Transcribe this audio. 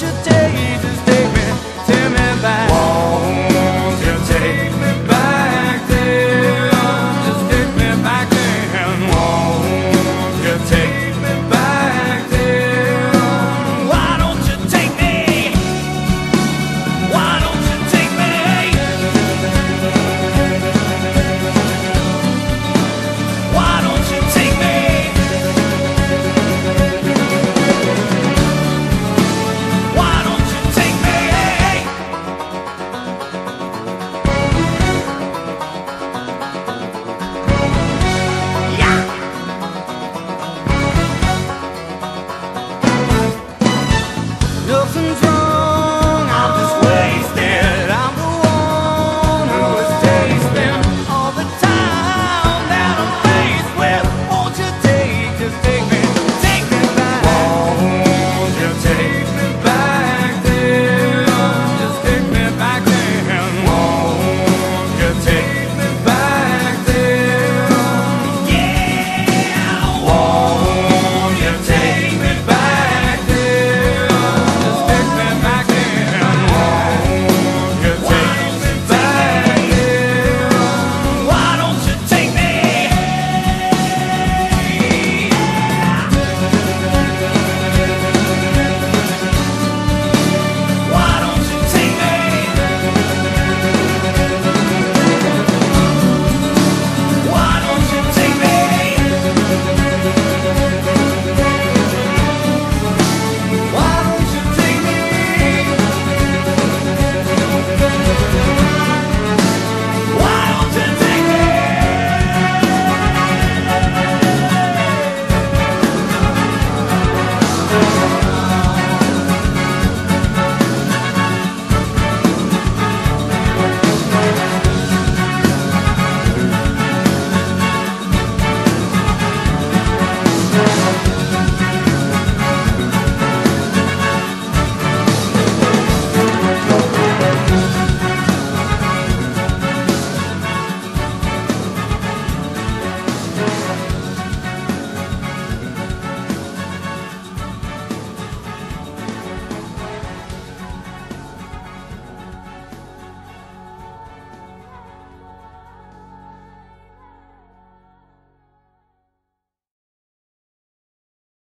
you take